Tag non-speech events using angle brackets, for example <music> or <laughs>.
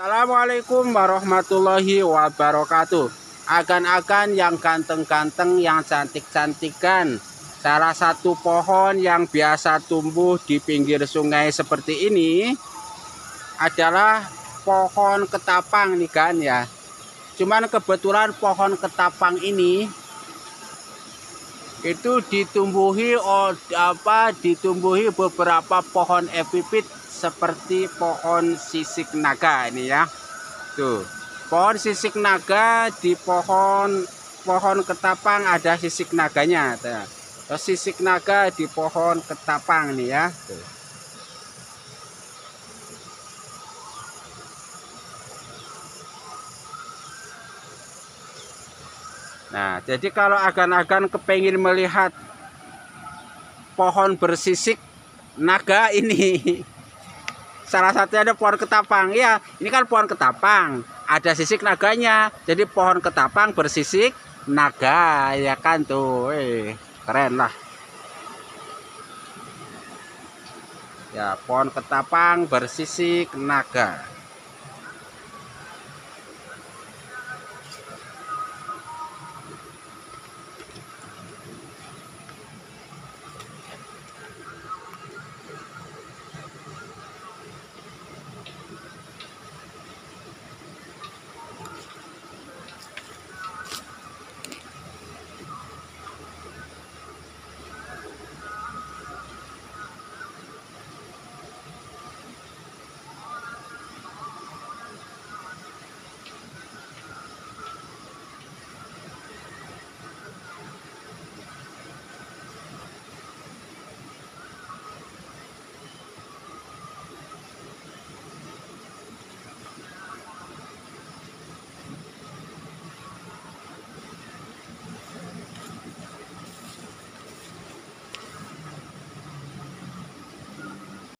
Assalamualaikum warahmatullahi wabarakatuh. Agan-agan yang ganteng-ganteng yang cantik-cantikan. Salah satu pohon yang biasa tumbuh di pinggir sungai seperti ini Adalah pohon ketapang nih kan ya. Cuman kebetulan pohon ketapang ini itu ditumbuhi apa ditumbuhi beberapa pohon epipit seperti pohon sisik naga ini ya tuh pohon sisik naga di pohon pohon ketapang ada sisik naganya tuh. sisik naga di pohon ketapang nih ya tuh. Nah, jadi kalau agan-agan kepingin melihat pohon bersisik naga ini <laughs> salah satunya ada pohon ketapang. Ya ini kan pohon ketapang. Ada sisik naganya. Jadi pohon ketapang bersisik naga ya kan tuh. Eh keren lah. Ya pohon ketapang bersisik naga